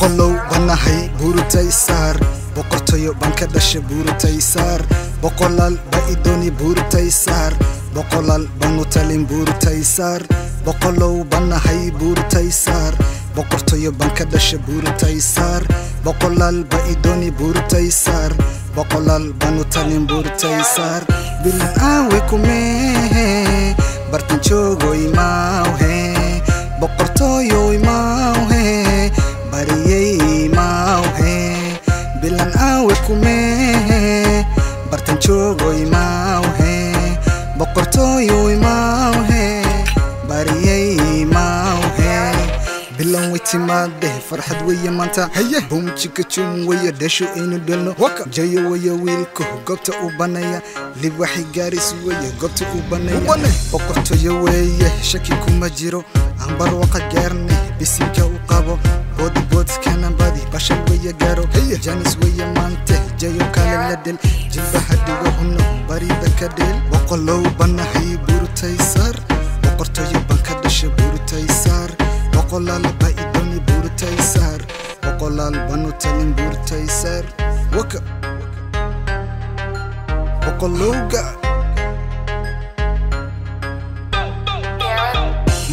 boqolow banahay buurutaysaar boqortoyo baan ka dhasha buurutaysaar boqolaal ba idooni buurutaysaar boqolaal baanu talin buurutaysaar boqolow banahay buurutaysaar boqortoyo baan ka dhasha buurutaysaar boqolaal ba idooni buurutaysaar boqolaal baanu talin buurutaysaar bilan aawe kumehe bartan joogoy maawhe boqortooyoy maawhe bilan aawe kumehe bartan joogoy maawhe boqortooyoy maawhe bariyey maawhe bilan way timaadeh farxad weye maanta haye bumjika jum weye dhesho aynu dhelno jayo weye wiilka goobta u banaya libwaxi gaaris weye goobta u banaya boqortoyo weeye shaki kuma jiro aan barwaqa gaarne bisinka u qabo boodboodskana badi bashar weye gaaro janis weye maante jayo kale la dhel jilbaha dhigo huno barida ka dheel boqolow banahay buurtaysaar boqortoyo ban ka dhasha buurtaysaar boqolaal ba idoni buurtaysaar boqolaal banu talin buurtaysaar waka boqolowga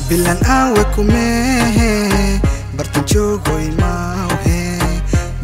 bilan aawe kumehe bartan joogoy maawhe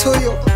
wiil boqortooyo